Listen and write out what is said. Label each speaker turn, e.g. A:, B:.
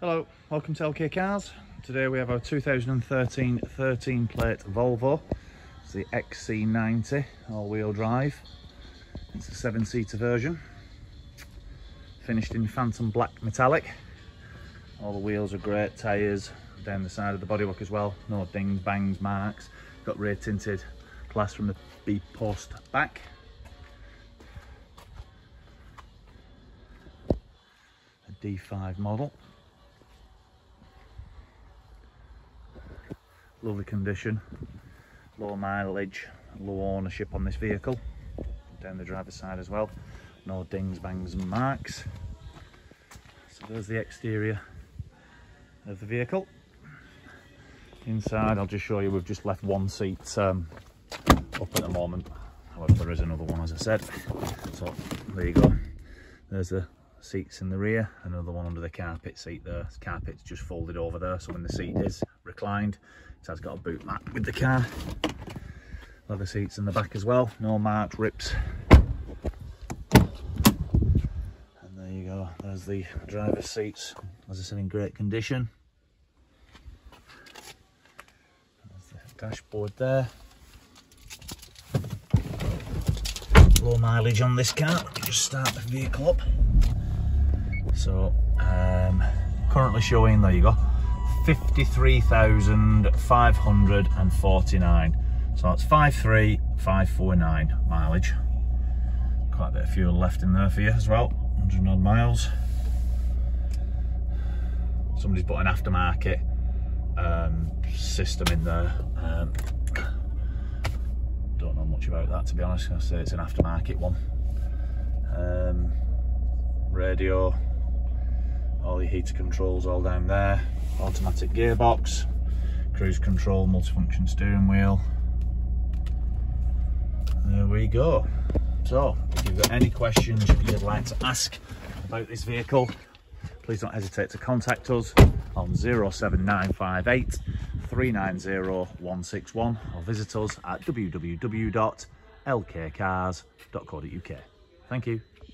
A: Hello, welcome to LK Cars. Today we have our 2013 13 plate Volvo. It's the XC90 all-wheel drive. It's a seven-seater version. Finished in phantom black metallic. All the wheels are great, tyres down the side of the bodywork as well. No dings, bangs, marks. Got rear tinted glass from the B post back. A D5 model. Lovely condition. Low mileage low ownership on this vehicle. Down the driver's side as well. No dings bangs and marks. So there's the exterior of the vehicle. Inside i'll just show you we've just left one seat um, up at the moment. However there is another one as i said. So there you go. There's the seats in the rear another one under the carpet seat there the carpet's just folded over there so when the seat is reclined it has got a boot mat with the car. Leather seats in the back as well, no marks, rips. And there you go, there's the driver's seats, as I said, in great condition. There's the dashboard there. Low mileage on this car, just start the vehicle up. So, um, currently showing, there you go, 53,549. So that's 53,549 mileage. Quite a bit of fuel left in there for you as well, 100 odd miles. Somebody's put an aftermarket um, system in there. Um, don't know much about that to be honest, I say it's an aftermarket one. Um, radio, heater controls all down there. Automatic gearbox cruise control multifunction steering wheel. There we go. So if you've got any questions you'd like to ask about this vehicle please don't hesitate to contact us on 07958 390 161 or visit us at www.lkcars.co.uk thank you